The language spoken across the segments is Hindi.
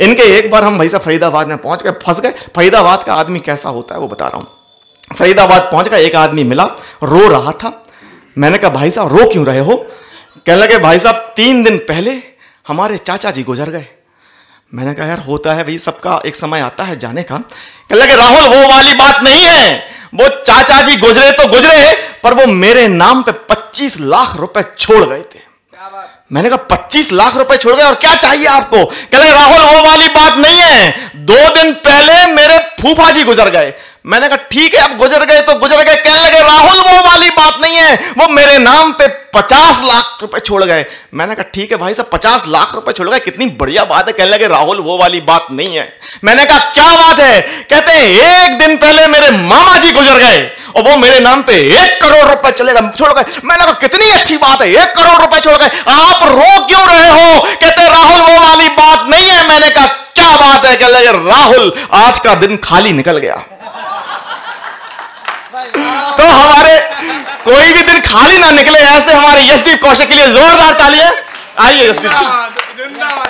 इनके एक बार हम भाई साहब फरीदाबाद में पहुँच गए, फंस गए। फरीदाबाद का आदमी कैसा होता है वो बता रहा हूँ। फरीदाबाद पहुँच गए, एक आदमी मिला, रो रहा था। मैंने कहा, भाई साहब, रो क्यों रहे हो? कहने लगे, भाई साहब, तीन दिन पहले हमारे चाचा जी गुजर गए। मैंने कहा, यार, होता है भाई, सबका एक समय आता है जाने का। कहने लगे, राहुल, वो वाली बात नहीं है। वो चाचा जी गुजरे तो गुजरे, पर वो मेरे नाम पे 25 लाख रुपए छोड़ गए थे। मैंने कहा, पच्चीस लाख रुपए छोड़ गए, और क्या चाहिए आपको? कह राहुल, वो वाली बात नहीं है। दो दिन पहले मेरे फूफा जी गुजर गए। मैंने कहा, ठीक है, अब गुजर गए तो गुजर गए। कहने लगे, राहुल, वो वाली बात नहीं है। वो मेरे नाम पे पचास लाख रुपए छोड़ गए। मैंने कहा, ठीक है भाई साहब, पचास लाख रुपए छोड़ गए, कितनी बढ़िया बात है। कहने लगे, राहुल, वो वाली बात नहीं है। मैंने कहा, क्या बात है? कहते हैं, एक दिन पहले मेरे मामा जी गुजर गए। और वो मेरे नाम पे एक करोड़ रुपए चलेगा। छोड़ गए मैंने कहा, कितनी अच्छी बात है, एक करोड़ रुपए छोड़ गए आप रो क्यों रहे हो? कहते, राहुल, वो वाली बात नहीं है। मैंने कहा, क्या बात है? कह लगे, राहुल, आज का दिन खाली निकल गया। तो हमारे, कोई भी दिन खाली ना निकले, ऐसे हमारे यशदीप कौशिक के लिए जोरदार तालियाँ। आइए यशदीप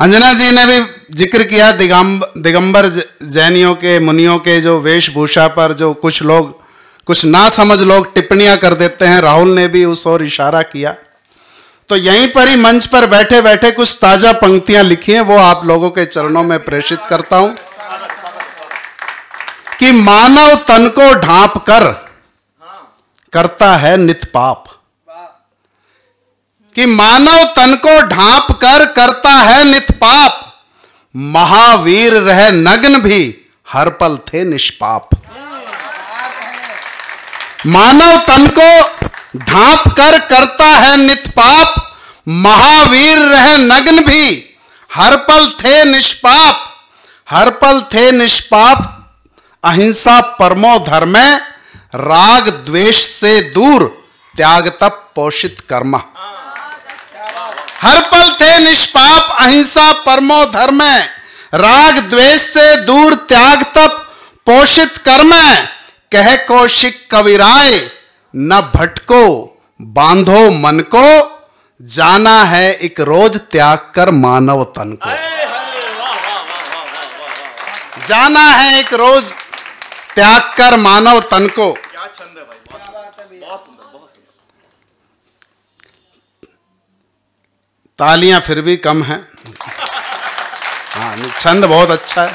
अंजना जी ने भी ज़िक्र किया, दिगंब, दिगंबर जैनियों के, मुनियों के जो वेशभूषा पर जो कुछ लोग, कुछ ना समझ लोग टिप्पणियाँ कर देते हैं, राहुल ने भी उस ओर इशारा किया। तो यहीं पर ही मंच पर बैठे बैठे कुछ ताज़ा पंक्तियाँ लिखी हैं, वो आप लोगों के चरणों में प्रेषित करता हूँ। कि मानव तन को ढांप कर, करता है नित पाप। कि मानव तन को ढांप कर करता है नित पाप। महावीर रहे नग्न भी, हर पल थे निष्पाप। मानव तन को ढांप कर करता है नित पाप। महावीर रहे नग्न भी, हर पल थे निष्पाप। हर पल थे निष्पाप, अहिंसा परमो धर्म राग द्वेष से दूर, त्याग तप पोषित कर्म। हर पल थे निष्पाप अहिंसा परमो धर्म राग द्वेष से दूर त्याग तप पोषित कर्म कह कौशिक कविराय न भटको बांधो मन को। जाना है एक रोज त्याग कर मानव तन को। जाना है एक रोज त्याग कर मानव तन को क्या छंद है भाई बहुत सुंदर बहुत सुंदर तालियाँ फिर भी कम हैं। हाँ छंद बहुत अच्छा है।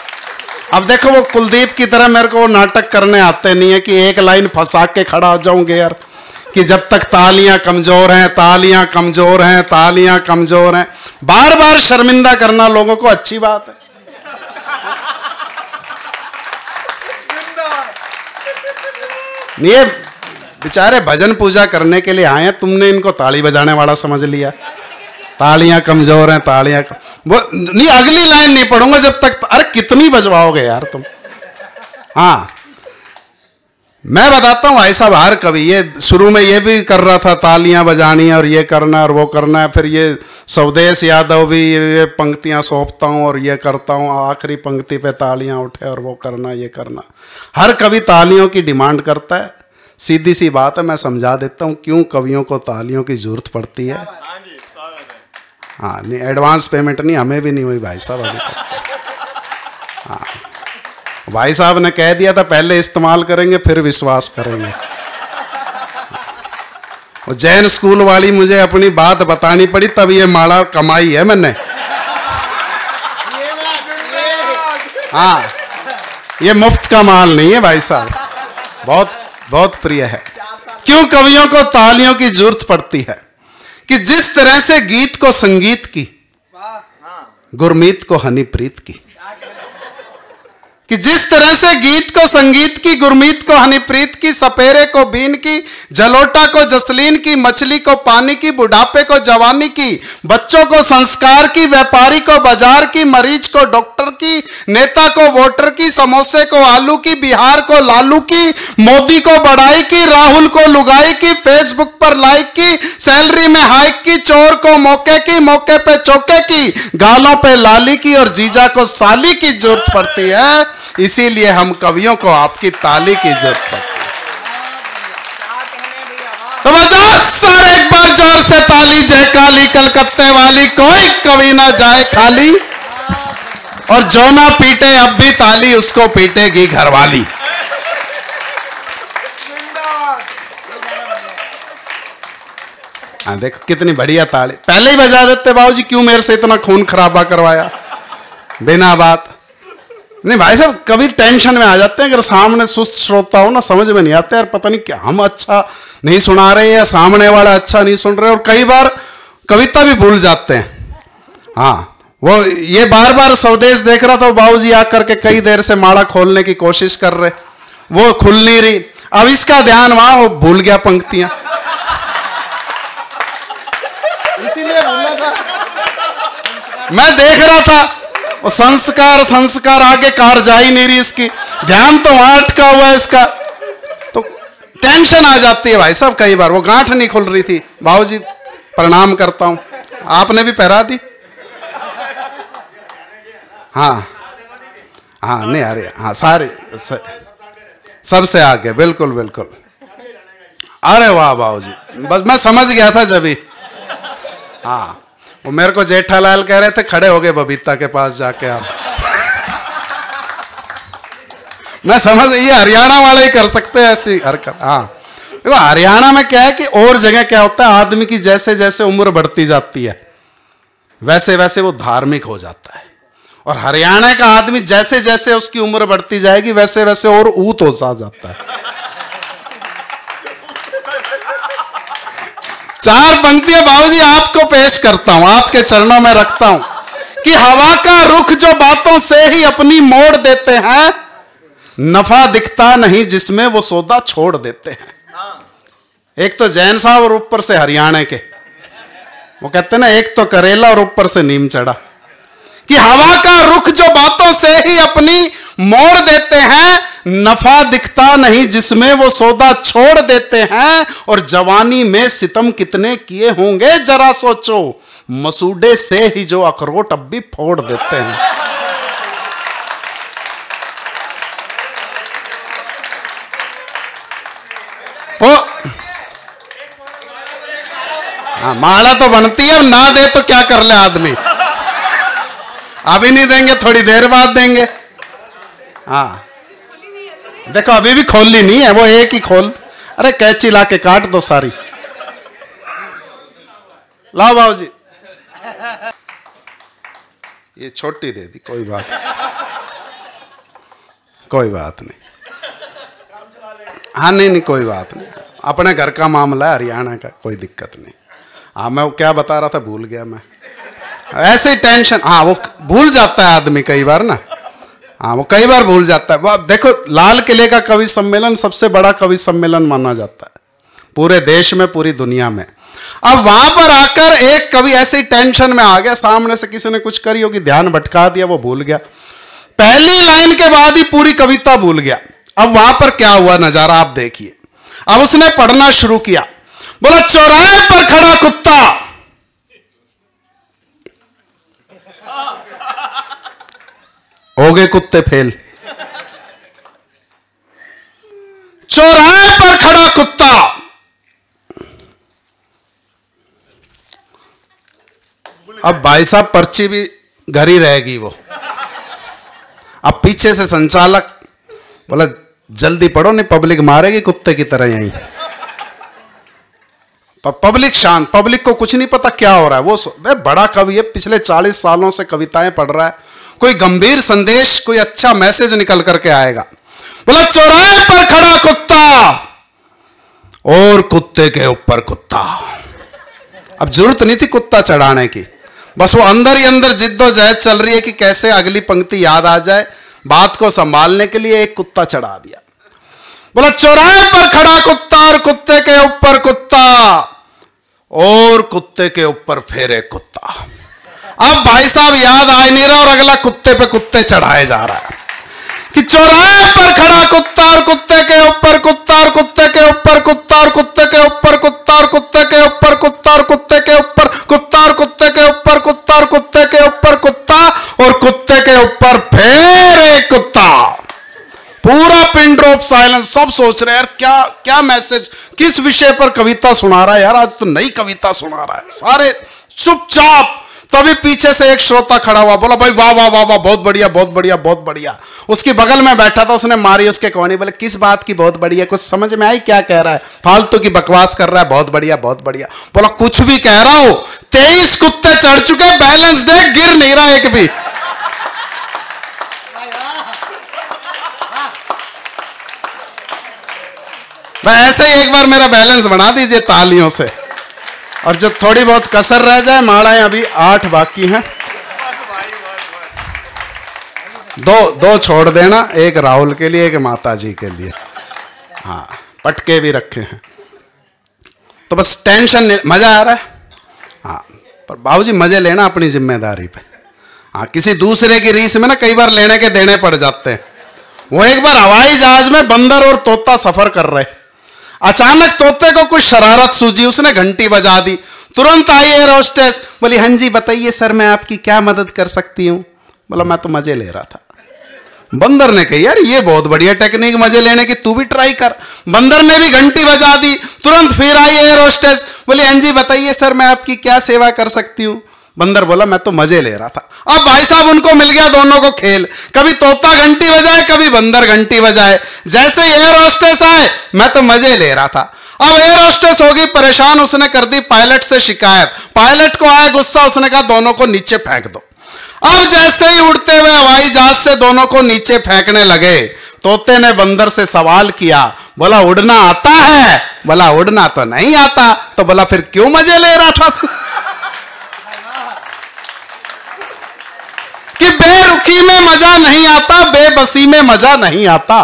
अब देखो वो कुलदीप की तरह मेरे को नाटक करने आते नहीं है कि एक लाइन फंसा के खड़ा हो जाऊँगे यार, कि जब तक तालियाँ कमज़ोर हैं, तालियाँ कमज़ोर हैं, तालियाँ कमज़ोर हैं। बार बार शर्मिंदा करना लोगों को अच्छी बात है। ये बेचारे भजन पूजा करने के लिए आए हैं, तुमने इनको ताली बजाने वाला समझ लिया। तालियाँ कमज़ोर हैं, तालियाँ कम... वो नहीं, अगली लाइन नहीं पढ़ूँगा जब तक अरे, कितनी बजवाओगे यार तुम। हाँ। मैं बताता हूँ ऐसा हर कवि, ये शुरू में ये भी कर रहा था, तालियाँ बजानी और ये करना और वो करना है, फिर ये स्वदेश यादव भी ये पंक्तियाँ सौंपता हूँ और ये करता हूँ, आखिरी पंक्ति पे तालियाँ उठे और वो करना, ये करना। हर कवि तालियों की डिमांड करता है। सीधी सी बात है, मैं समझा देता हूँ, क्यों कवियों को तालियों की ज़रूरत पड़ती है? हाँ नहीं एडवांस पेमेंट नहीं, हमें भी नहीं हुई भाई साहब अभी तक। हाँ। भाई साहब ने कह दिया था, पहले इस्तेमाल करेंगे, फिर विश्वास करेंगे। वो जैन स्कूल वाली मुझे अपनी बात बतानी पड़ी, तब ये माड़ा कमाई है मैंने। हाँ। ये मुफ़्त का माल नहीं है भाई साहब। बहुत बहुत प्रिय है। क्यों कवियों को तालियों की ज़रूरत पड़ती है? कि जिस तरह से गीत को संगीत की गुरमीत को हनीप्रीत की। कि जिस तरह से गीत को, संगीत की, गुरमीत को, हनीप्रीत की, सपेरे को, बीन की, जलोटा को, जसलीन की, मछली को, पानी की, बुढ़ापे को, जवानी की, बच्चों को, संस्कार की, व्यापारी को, बाज़ार की, मरीज़ को, डॉक्टर की, नेता को, वोटर की, समोसे को, आलू की, बिहार को, लालू की, मोदी को बढ़ाई की, राहुल को, लुगाई की, फेसबुक पर लाइक की, सैलरी में हाइक की, चोर को, मौके की, मौके पे चौके की, गालों पे लाली की और जीजा को साली की ज़रूरत पड़ती है। इसीलिए हम कवियों को आपकी ताली की ज़रूरत पड़ती तो एक बार ज़ोर से ताली, जय काली, कलकत्ते वाली। कोई कवि ना जाए खाली। और जो ना पीटे, अब भी ताली उसको पीटेगी घरवाली। हाँ देखो, कितनी बढ़िया ताली। पहले ही बजा देते बाबूजी, क्यों मेरे से इतना खून खराबा करवाया? बिना बात। नहीं भाई साहब कभी टेंशन में आ जाते हैं अगर सामने सुस्त श्रोता हो ना समझ में नहीं आते यार पता नहीं क्या हम अच्छा नहीं सुना रहे या सामने वाला अच्छा नहीं सुन रहे और कई बार कविता भी भूल जाते हैं। हाँ वो ये बार बार स्वदेश देख रहा था बाबू जी आकर के कई देर से माला खोलने की कोशिश कर रहे वो खुल नहीं रही। अब इसका ध्यान वहाँ वो भूल गया पंक्तियाँ। इसीलिए मैं देख रहा था वो संस्कार संस्कार आगे कार जा ही नहीं रही इसकी। ध्यान तो वहाँ अटका हुआ है इसका। तो टेंशन आ जाती है भाई साहब कई बार। वो गांठ नहीं खुल रही थी। जी प्रणाम करता हूँ। आपने भी पहरा दी? हाँ। हाँ नहीं अरे हाँ सारे सबसे आगे। बिल्कुल बिल्कुल। अरे वाह बाबू जी बस मैं समझ गया था जब हाँ। वो मेरे को जेठालाल कह रहे थे, खड़े हो गए बबीता के पास जाके आप। मैं समझ, ये हरियाणा वाले ही कर सकते हैं ऐसी हरकत। हाँ। देखो, हरियाणा में क्या है कि और जगह क्या होता है, आदमी की जैसे जैसे उम्र बढ़ती जाती है वैसे वैसे वो धार्मिक हो जाता है। और हरियाणा का आदमी जैसे जैसे उसकी उम्र बढ़ती जाएगी वैसे वैसे और ऊत हो जाता है। चार पंक्तियाँ बाबूजी आपको पेश करता हूँ, आपके चरणों में रखता हूँ कि हवा का रुख जो बातों से ही अपनी मोड़ देते हैं, नफा दिखता नहीं जिसमें वो सौदा छोड़ देते हैं। एक तो जैन साहब और ऊपर से हरियाणा के, वो कहते ना, एक तो करेला और ऊपर से नीम चढ़ा। कि हवा का रुख जो बातों से ही अपनी मोड़ देते हैं नफा दिखता नहीं जिसमें वो सौदा छोड़ देते हैं और जवानी में सितम कितने किए होंगे, जरा सोचो। मसूडे से ही जो अखरोट अब भी फोड़ देते हैं। हाँ माला तो बनती है ना दे तो क्या कर ले आदमी? अभी नहीं देंगे, थोड़ी देर बाद देंगे। हाँ। देखो, अभी भी खोलनी नहीं है, वो एक ही खोल। अरे, कैची ला के काट दो सारी। लाओ बाबू जी ये छोटी दे दी, कोई बात कोई बात नहीं। हाँ नहीं नहीं, कोई बात नहीं। अपने घर का मामला है, हरियाणा का, कोई दिक्कत नहीं। हाँ मैं वो क्या बता रहा था, भूल गया मैं। ऐसे ही टेंशन हाँ वो भूल जाता है आदमी कई बार ना। हाँ वो कई बार भूल जाता है। वो देखो, लाल किले का कवि सम्मेलन सबसे बड़ा कवि सम्मेलन माना जाता है। पूरे देश में, पूरी दुनिया में। अब वहाँ पर आकर एक कवि ऐसी टेंशन में आ गया, सामने से किसी ने कुछ करी होगी, ध्यान भटका दिया, वो भूल गया। पहली लाइन के बाद ही पूरी कविता भूल गया। अब वहाँ पर क्या हुआ, नज़ारा आप देखिए। अब उसने पढ़ना शुरू किया। बोला, चौराहे पर खड़ा कुत्ता। हो गए कुत्ते फेल। चौराहे पर खड़ा कुत्ता। अब भाई साहब पर्ची भी घर ही रहेगी वो। अब पीछे से संचालक बोला, जल्दी पढ़ो, नहीं पब्लिक मारेगी कुत्ते की तरह यहीं। पब्लिक शांत, पब्लिक को कुछ नहीं पता क्या हो रहा है। वो बड़ा कवि है, पिछले चालीस सालों से कविताएँ पढ़ रहा है। कोई गंभीर संदेश, कोई अच्छा मैसेज निकल करके आएगा। बोला, चौराहे पर खड़ा कुत्ता और कुत्ते के ऊपर कुत्ता। अब ज़रूरत नहीं थी कुत्ता चढ़ाने की। बस वो अंदर ही अंदर जिद्दोजहद चल रही है कि कैसे अगली पंक्ति याद आ जाए। बात को संभालने के लिए एक कुत्ता चढ़ा दिया। बोला, चौराहे पर खड़ा कुत्ता और कुत्ते के ऊपर कुत्ता और कुत्ते के ऊपर फेरे कुत्ता। अब भाई साहब याद आ नहीं रहा और अगला कुत्ते पे कुत्ते चढ़ाए जा रहा है। कि चौराहे पर खड़ा कुत्ता और कुत्ते के ऊपर, कुत्ता और कुत्ते के ऊपर, कुत्ता और कुत्ते के ऊपर, कुत्ता और कुत्ते के ऊपर, कुत्ता और कुत्ते के ऊपर, कुत्ता और कुत्ते के ऊपर, कुत्ता और कुत्ते के ऊपर, कुत्ता और कुत्ते के ऊपर, फिर एक कुत्ता। पूरा पिन ड्रॉप साइलेंस, सब सोच रहे हैं, यार, क्या क्या मैसेज, किस विषय पर कविता सुना रहा है? यार, आज तो नई कविता सुना रहा है। सारे चुपचाप तो अभी पीछे से एक श्रोता खड़ा हुआ, बोला, भाई, वाह वाह वाह वाह, बहुत बढ़िया बहुत बढ़िया बहुत बढ़िया। उसकी बगल में बैठा था, उसने मारी उसके कौनी, बोले, किस बात की बहुत बढ़िया, कुछ समझ में आई क्या कह रहा है? फालतू की बकवास कर रहा है, बहुत बढ़िया बहुत बढ़िया। बोला, कुछ भी कह रहा हूँ, तेईस कुत्ते चढ़ चुके बैलेंस दे गिर नहीं रहा एक भी। ऐसे एक बार मेरा बैलेंस बना दीजिए तालियों से। और जो थोड़ी बहुत कसर रह जाए माड़ाएँ अभी आठ बाकी हैं। दो दो छोड़ देना, एक राहुल के लिए, एक माता जी के लिए। हाँ पटके भी रखे हैं। तो बस टेंशन मज़ा आ रहा है? हाँ पर बाबू जी मज़े लेना अपनी ज़िम्मेदारी पे। हाँ किसी दूसरे की रीस में ना कई बार लेने के देने पड़ जाते हैं। वो एक बार हवाई जहाज़ में बंदर और तोता सफ़र कर रहे अचानक तोते को कुछ शरारत सूझी, उसने घंटी बजा दी। तुरंत आई एयर होस्टेस बोली हाँ जी, बताइए सर, मैं आपकी क्या मदद कर सकती हूँ? बोला, मैं तो मज़े ले रहा था। बंदर ने कही, यार, ये बहुत बढ़िया टेक्निक मज़े लेने की, तू भी ट्राई कर। बंदर ने भी घंटी बजा दी, तुरंत फिर आई एयर होस्टेस बोली हाँ जी, बताइए सर, मैं आपकी क्या सेवा कर सकती हूँ? बंदर बोला, मैं तो मज़े ले रहा था। अब भाई साहब, उनको मिल गया दोनों को खेल। कभी तोता घंटी बजाए, कभी बंदर घंटी बजाए। जैसे एयर होस्टेस आए, मैं तो मज़े ले रहा था। अब एयर होस्टेस होगी, परेशान उसने कर दी पायलट से शिकायत। पायलट को आया गुस्सा, उसने कहा, दोनों को नीचे फेंक दो। अब जैसे ही उड़ते हुए हवाई जहाज़ से दोनों को नीचे फेंकने लगे, तोते ने बंदर से सवाल किया, बोला, उड़ना आता है? बोला, उड़ना तो नहीं आता। तो बोला, फिर क्यों मज़े ले रहा था तू कि बेरुखी में मज़ा नहीं आता, बेबसी में मज़ा नहीं आता।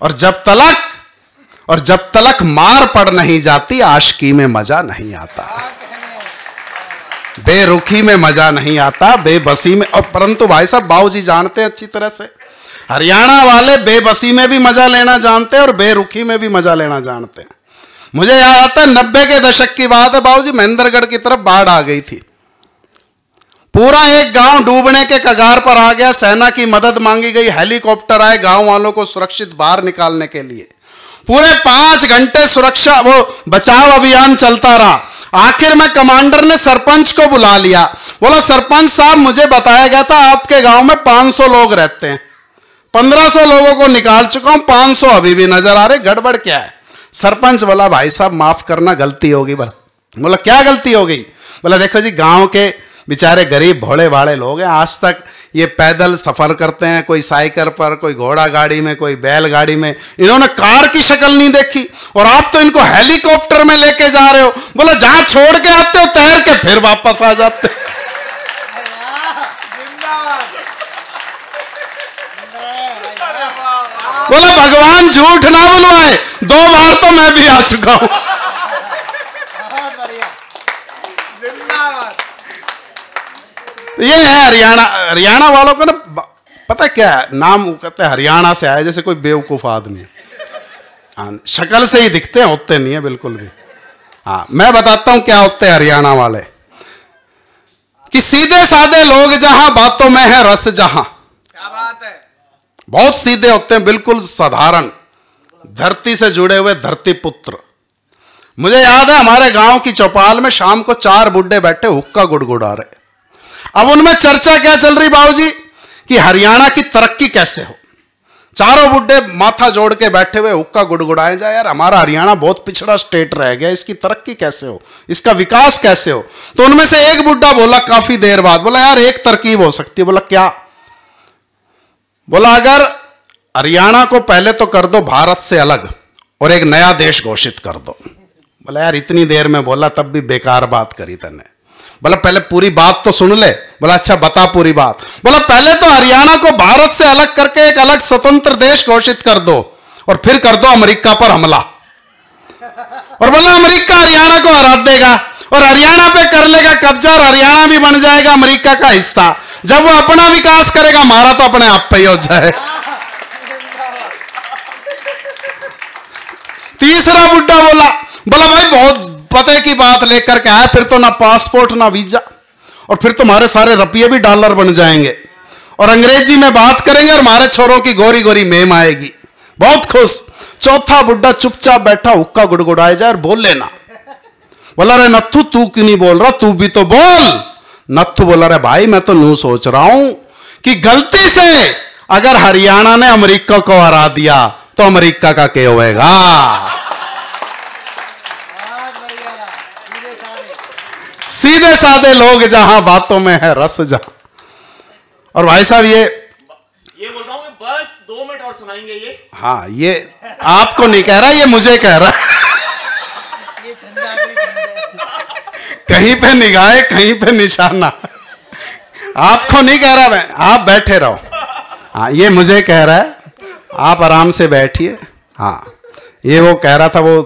और जब तलक, और जब तलक मार पड़ नहीं जाती, आशकी में मज़ा नहीं आता। बेरुखी में मज़ा नहीं आता, बेबसी में, और परंतु भाई साहब बाबू जी जानते हैं अच्छी तरह से। हरियाणा वाले बेबसी में भी मज़ा लेना जानते हैं, और बेरुखी में भी मज़ा लेना जानते हैं। मुझे याद आता है नब्बे के दशक की बात है बाबू जी महेंद्रगढ़ की तरफ़ बाढ़ आ गई थी। पूरा एक गाँव डूबने के कगार पर आ गया। सेना की मदद मांगी गई। हेलीकॉप्टर आए गाँव वालों को सुरक्षित बाहर निकालने के लिए। पूरे पाँच घंटे सुरक्षा, वो बचाव अभियान चलता रहा। आखिर में कमांडर ने सरपंच को बुला लिया। बोला, सरपंच साहब, मुझे बताया गया था, आपके गाँव में 500 लोग रहते हैं। 1500 लोगों को निकाल चुका हूँ 500 अभी भी नज़र आ रहे, गड़बड़ क्या है? सरपंच बोला, भाई साहब, माफ़ करना, गलती होगी बोला। बोला, क्या गलती हो गई? बोला, देखो जी, गाँव के बेचारे गरीब भोले भाड़े लोग हैं। आज तक ये पैदल सफ़र करते हैं, कोई साइकिल पर, कोई घोड़ा गाड़ी में, कोई बैल गाड़ी में। इन्होंने कार की शक्ल नहीं देखी। और आप तो इनको हेलीकॉप्टर में लेके जा रहे हो। बोले, जहाँ छोड़ के आते हो, तैर के फिर वापस आ जाते हो। बोले, भगवान झूठ ना बुलवाए। दो बार तो मैं भी आ चुका हूँ। ये है हरियाणा हरियाणा वालों को ना पता क्या है? नाम कहते हैं हरियाणा से आए जैसे कोई बेवकूफ़ आदमी हाँ। शक्ल से ही दिखते हैं होते नहीं है बिल्कुल भी। हाँ मैं बताता हूँ क्या होते हैं हरियाणा वाले कि सीधे साधे लोग जहाँ बातों में है रस जहाँ। क्या बात है? बहुत सीधे होते हैं बिल्कुल साधारण। धरती से जुड़े हुए धरती पुत्र। मुझे याद है हमारे गाँव की चौपाल में शाम को चार बुढ़े बैठे हुक्का गुड़गुड़ा रहे। अब उनमें चर्चा क्या चल रही बाबूजी? कि हरियाणा की तरक्की कैसे हो? चारों बुढ़े माथा जोड़ के बैठे हुए हुक्का गुड़गुड़ाए जाए, यार, हमारा हरियाणा बहुत पिछड़ा स्टेट रह गया, इसकी तरक्की कैसे हो? इसका विकास कैसे हो? तो उनमें से एक बुढ़ा बोला काफ़ी देर बाद, बोला, यार, एक तरकीब हो सकती है। बोला, क्या? बोला, अगर हरियाणा को पहले तो कर दो, भारत से अलग, और एक नया देश घोषित कर दो। बोला, यार, इतनी देर में बोला, तब भी बेकार बात करी तने बोला, पहले पूरी बात तो सुन ले। बोला अच्छा बता पूरी बात। बोला, पहले तो हरियाणा को भारत से अलग करके एक अलग स्वतंत्र देश घोषित कर दो और फिर कर दो अमेरिका पर हमला। और बोला, अमेरिका हरियाणा को हरा देगा और हरियाणा पे कर लेगा कब्जा और हरियाणा भी बन जाएगा अमेरिका का हिस्सा। जब वो अपना विकास करेगा हमारा तो अपने आप पे ही हो जाए। तीसरा बुड्ढा बोला बोला, भाई, बहुत पते की बात लेकर के आया फिर तो ना पासपोर्ट ना वीज़ा और फिर तुम्हारे सारे रुपये भी डॉलर बन जाएँगे। और अंग्रेज़ी में बात करेंगे और हमारे छोरों की गोरी गोरी मेम आएगी। बहुत खुश। चौथा बुढ़ा चुपचाप बैठा, हुक्का गुड़गुड़ाए जाए और बोल लेना। बोला रे नथु तू क्यों नहीं बोल रहा? तू भी तो बोल। नत्थु बोला रहे भाई, मैं तो नू सोच रहा हूँ कि गलती से अगर हरियाणा ने अमेरिका को हरा दिया तो अमेरिका का क्या होएगा? सीधे साधे लोग जहाँ बातों में है रस जहाँ। और भाई साहब ये ये बोल रहा हूँ बस दो मिनट और सुनाएँगे ये। हाँ ये आपको नहीं कह रहा ये मुझे कह रहा। ये कहीं पे निगाहे कहीं पे निशाना। आपको नहीं कह रहा मैं आप बैठे रहो। हाँ ये मुझे कह रहा है आप आराम से बैठिए। हाँ ये वो कह रहा था वो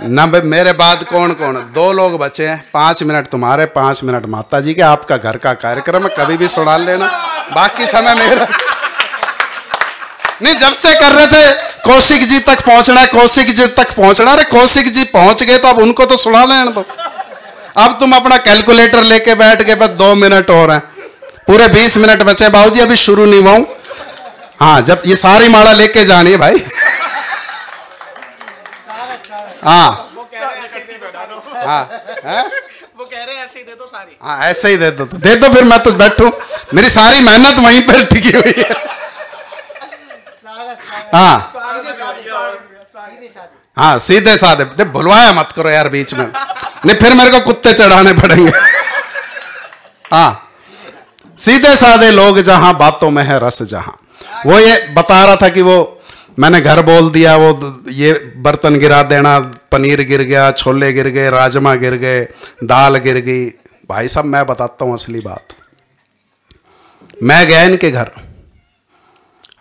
ना भाई, मेरे बाद कौन कौन? दो लोग बचे हैं। पाँच मिनट तुम्हारे, पाँच मिनट माता जी के। आपका घर का कार्यक्रम कभी भी सुना लेना। बाकी समय मेरा नहीं, जब से कर रहे थे, कौशिक जी तक पहुँचना है, कौशिक जी तक पहुँचना अरे, कौशिक जी पहुँच गए तो अब उनको तो सुना लेना तो। अब तुम अपना कैलकुलेटर लेके बैठ गए, बस दो मिनट रहे हैं। पूरे बीस मिनट बचे बाबू जी अभी शुरू नहीं हुआ हाँ जब ये सारी माला लेके जानी है भाई। हाँ। हाँ वो कह रहे हैं ऐसे ही दे दो सारी। हाँ ऐसे ही दे दो तो दे दो फिर मैं तो बैठू। मेरी सारी मेहनत वहीं पर टिकी हुई है। हाँ। हाँ सीधे साधे। दे भुलवाया मत करो यार बीच में। नहीं फिर मेरे को कुत्ते चढ़ाने पड़ेंगे। हाँ। सीधे साधे लोग जहाँ बातों में है रस जहाँ। वो ये बता रहा था कि वो मैंने घर बोल दिया, वो ये बर्तन गिरा देना, पनीर गिर गया, छोले गिर गए, राजमा गिर गए, दाल गिर गई। भाई साहब, मैं बताता हूँ असली बात। मैं गया इनके घर।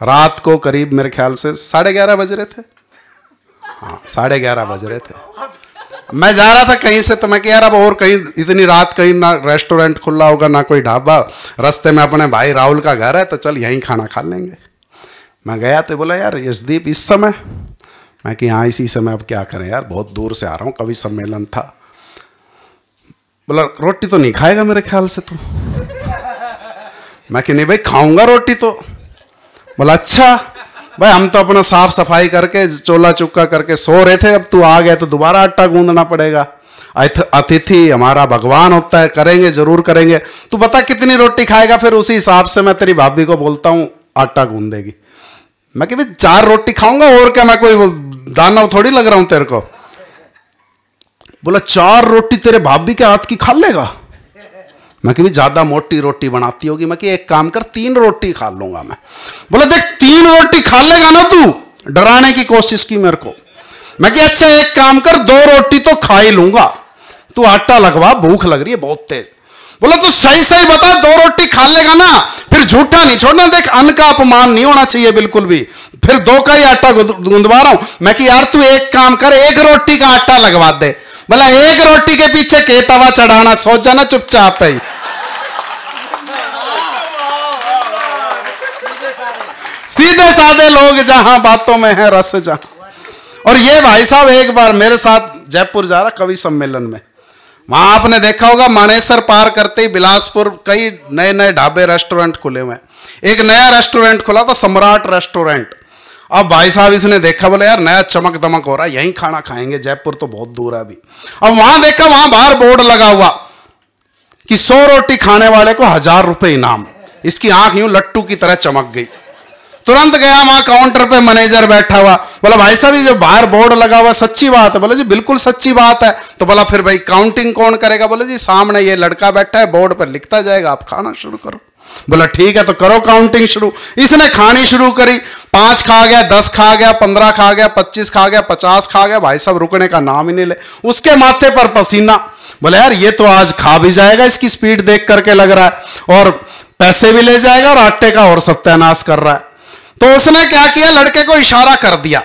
रात को करीब मेरे ख्याल से साढ़े ग्यारह बज रहे थे। हाँ साढ़े ग्यारह बज रहे थे। मैं जा रहा था कहीं से तो मैं कह यार अब और कहीं, इतनी रात कहीं ना रेस्टोरेंट खुला होगा, ना कोई ढाबा। रास्ते में अपने भाई राहुल का घर है तो चल यहीं खाना खा लेंगे। मैं गया तो बोला, यार यशदीप इस समय? मैं कि हाँ इसी समय अब क्या करें यार, बहुत दूर से आ रहा हूँ कवि सम्मेलन था। बोला, रोटी तो नहीं खाएगा मेरे ख्याल से तू? मैं कि, नहीं भाई, खाऊँगा रोटी तो। बोला अच्छा भाई, हम तो अपना साफ़ सफ़ाई करके, चोला चुक्का करके सो रहे थे, अब तू आ गया तो दोबारा आटा गूंदना पड़ेगा। अतिथि हमारा भगवान होता है, करेंगे, ज़रूर करेंगे। तू बता, कितनी रोटी खाएगा? फिर उसी हिसाब से मैं तेरी भाभी को बोलता हूँ, आटा गूंदेगी। मैं कि भाई चार रोटी खाऊँगा, और क्या मैं कोई दाना थोड़ी लग रहा हूँ तेरे को? बोला, चार रोटी तेरे भाभी के हाथ की खा लेगा? मैं कि ज़्यादा मोटी रोटी बनाती होगी, मैं कि एक काम कर, तीन रोटी खा लूँगा मैं। बोला, देख, तीन रोटी खा लेगा ना तू? डराने की कोशिश की मेरे को। मैं कि अच्छा एक काम कर, दो रोटी तो खा ही लूँगा। तू आटा लगवा, भूख लग रही है बहुत तेज। बोला, तू सही सही बता, दो रोटी खा लेगा ना, फिर झूठा नहीं छोड़ना, देख, अन्न का अपमान नहीं होना चाहिए बिल्कुल भी। फिर दो का ही आटा गूंदवा रहा हूँ। मैं कि, यार, तू एक काम कर, एक रोटी का आटा लगवा दे। बोला, एक रोटी के पीछे के तवा चढ़ाना, सोच जाना चुपचाप है सीधे साधे लोग जहाँ बातों में है, रस जहाँ। और ये भाई साहब एक बार मेरे साथ जयपुर जा रहा कवि सम्मेलन में। वहाँ आपने देखा होगा मानेसर पार करते ही बिलासपुर कई नए नए ढाबे रेस्टोरेंट खुले हुए एक नया रेस्टोरेंट खुला था, सम्राट रेस्टोरेंट। अब भाई साहब इसने देखा, बोले, यार, नया चमक दमक हो रहा है, यहीं खाना खाएँगे, जयपुर तो बहुत दूर है अभी। अब वहाँ देखा, वहाँ बाहर बोर्ड लगा हुआ कि सौ रोटी खाने वाले को हज़ार रुपए इनाम। इसकी आँख यूँ लट्टू की तरह चमक गई। तुरंत गया वहाँ काउंटर पे मैनेजर बैठा हुआ। बोला, भाई साहब, ये जो बाहर बोर्ड लगा हुआ सच्ची बात है? बोला, जी, बिल्कुल सच्ची बात है। तो बोला, फिर भाई काउंटिंग कौन करेगा? बोले, जी, सामने ये लड़का बैठा है, बोर्ड पर लिखता जाएगा, आप खाना शुरू करो। बोला, ठीक है तो करो काउंटिंग शुरू। इसने खानी शुरू करी। पाँच खा गया, दस खा गया, पंद्रह खा गया, पच्चीस खा गया, पचास खा गया। भाई साहब, रुकने का नाम ही नहीं ले। उसके माथे पर पसीना। बोले, यार, ये तो आज खा भी जाएगा, इसकी स्पीड देख करके लग रहा है। और पैसे भी ले जाएगा और आटे का और सत्यानाश कर रहा है। तो उसने क्या किया? लड़के को इशारा कर दिया।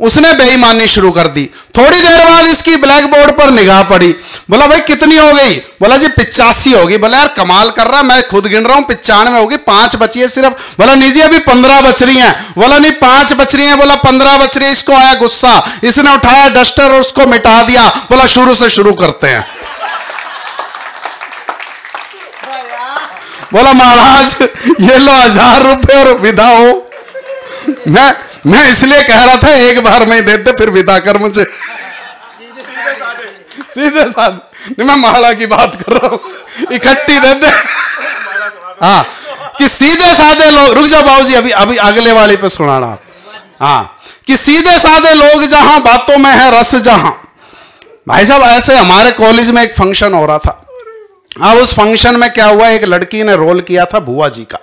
उसने बेईमानी शुरू कर दी। थोड़ी देर बाद इसकी ब्लैक बोर्ड पर निगाह पड़ी। बोला, भाई, कितनी हो गई? बोला, जी, पिचासी होगी। बोला, यार, कमाल कर रहा, मैं खुद गिन रहा हूँ, पिचानवे होगी, पाँच बची है सिर्फ़। बोला, नहीं जी, अभी पंद्रह बच रही हैं। बोला, नहीं, पाँच बच रही हैं। बोला, पंद्रह बच रही है। इसको आया गुस्सा। इसने उठाया डस्टर और उसको मिटा दिया। बोला, शुरू से शुरू करते हैं। बोला, महाराज, ये लो हज़ार रुपये और विदा हो। मैं मैं इसलिए कह रहा था, एक बार में दे दे, फिर विदा कर मुझे। सीधे साधे। नहीं, मैं माला की बात कर रहा हूँ। इकट्ठी दे दे। हाँ कि सीधे साधे लोग, रुक जाओ बाबू जी अभी अभी अगले वाले पे सुनाना। हाँ कि सीधे साधे लोग जहाँ बातों में है, रस जहाँ। भाई साहब, ऐसे हमारे कॉलेज में एक फ़ंक्शन हो रहा था। अब उस फ़ंक्शन में क्या हुआ, एक लड़की ने रोल किया था बुआ जी का।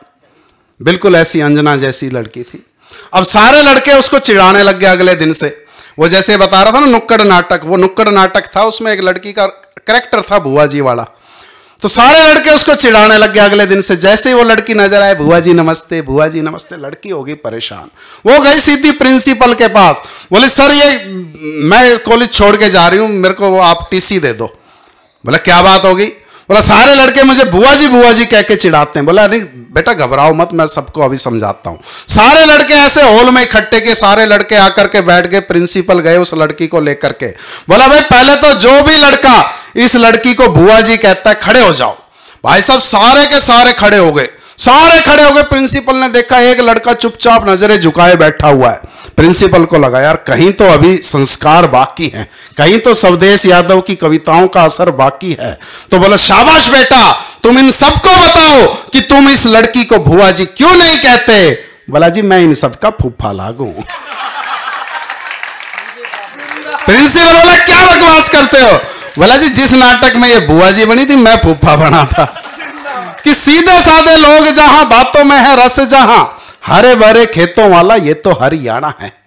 बिल्कुल ऐसी अंजना जैसी लड़की थी। अब सारे लड़के उसको चिढ़ाने लग गए अगले दिन से। वो जैसे बता रहा था ना, नुक्कड़ नाटक, वो नुक्कड़ नाटक था, उसमें एक लड़की का करेक्टर था बुआ जी वाला। तो सारे लड़के उसको चिढ़ाने लग गए अगले दिन से। जैसे ही वो लड़की नज़र आए बुआ जी नमस्ते बुआ जी नमस्ते, लड़की होगी परेशान। वो गई सीधी प्रिंसिपल के पास। बोले, सर, ये मैं कॉलेज छोड़ के जा रही हूँ, मेरे को आप टीसी दे दो। बोले, क्या बात होगी? बोला, सारे लड़के मुझे बुआ जी बुआ जी कह के चिढ़ाते हैं। बोला, नहीं, बेटा, घबराओ मत, मैं सबको अभी समझाता हूँ। सारे लड़के ऐसे हॉल में इकट्ठे के, सारे लड़के आकर के बैठ गए, प्रिंसिपल गए उस लड़की को लेकर के। बोला, भाई, पहले तो जो भी लड़का इस लड़की को बुआ जी कहता है, खड़े हो जाओ। भाई साहब, सारे के सारे खड़े हो गए। सारे खड़े हो गए। प्रिंसिपल ने देखा, एक लड़का चुपचाप नज़रें झुकाए बैठा हुआ है। प्रिंसिपल को लगा, यार, कहीं तो अभी संस्कार बाकी है, कहीं तो स्वदेश यादव की कविताओं का असर बाकी है। तो बोला, शाबाश बेटा, तुम इन सबको बताओ कि तुम इस लड़की को भुआ जी क्यों नहीं कहते? बोला, जी, मैं इन सबका फूफा लागू प्रिंसिपल बोला, क्या बकवास करते हो? बोला, जी, जिस नाटक में ये बुआ जी बनी थी, मैं फूफा बना था। कि सीधे साधे लोग जहाँ, बातों में है, रस जहाँ हरे भरे खेतों वाला ये तो हरियाणा है।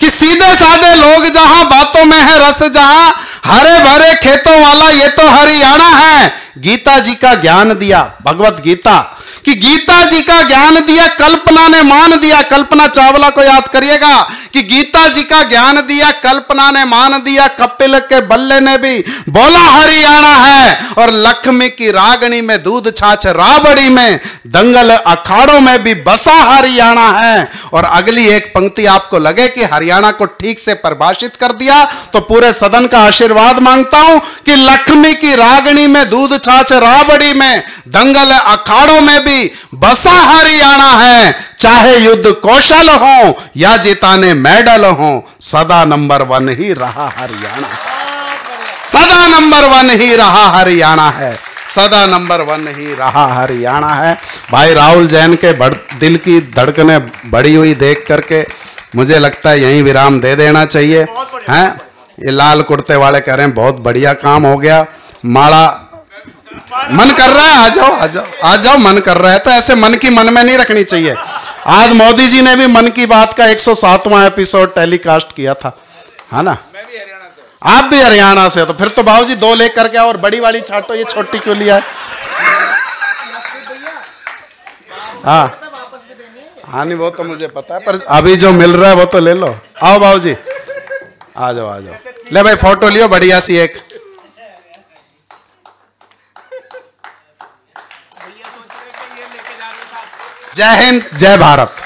कि सीधे साधे लोग जहाँ बातों में है, रस जहाँ हरे भरे खेतों वाला ये तो हरियाणा है। गीता जी का ज्ञान दिया, भगवत गीता। कि गीता जी का ज्ञान दिया, कल्पना ने मान दिया। कल्पना चावला को याद करिएगा कि गीता जी का ज्ञान दिया, कल्पना ने मान दिया, कपिल के बल्ले ने भी। बोला, हरियाणा है और लक्ष्मी की रागणी में दूध छाछ, राबड़ी में दंगल अखाड़ों में भी बसा हरियाणा है। और अगली एक पंक्ति आपको लगे कि हरियाणा को ठीक से परिभाषित कर दिया तो पूरे सदन का आशीर्वाद माँगता हूँ कि लक्ष्मी की रागणी में दूध छाछ, राबड़ी में दंगल अखाड़ों में भी बसा हरियाणा है चाहे युद्ध कौशल हो या जिताने मेडल हो सदा नंबर वन ही रहा हरियाणा। सदा नंबर वन ही रहा हरियाणा है सदा नंबर वन ही रहा हरियाणा है। भाई राहुल जैन के बड़, दिल की धड़कने बढ़ी हुई देख करके मुझे लगता है यही विराम दे देना चाहिए हैं? ये लाल कुर्ते वाले कह रहे हैं बहुत बढ़िया काम हो गया। माड़ा मन कर रहा है, आ जाओ आ जाओ आ जाओ, मन कर रहा है। तो ऐसे मन की मन में नहीं रखनी चाहिए। आज मोदी जी ने भी मन की बात का 107वां एपिसोड टेलीकास्ट किया था। है ना? आप भी हरियाणा से तो फिर तो बाबू जी दो लेकर के और बड़ी वाली छाटो, ये छोटी क्यों लिया है? हाँ। हाँ नहीं, वो तो मुझे पता है, पर अभी जो मिल रहा है, वो तो ले लो। आओ बाबू जी आ जाओ आ जाओ। ले भाई, फ़ोटो लियो, बढ़िया सी एक। जय हिंद जय भारत।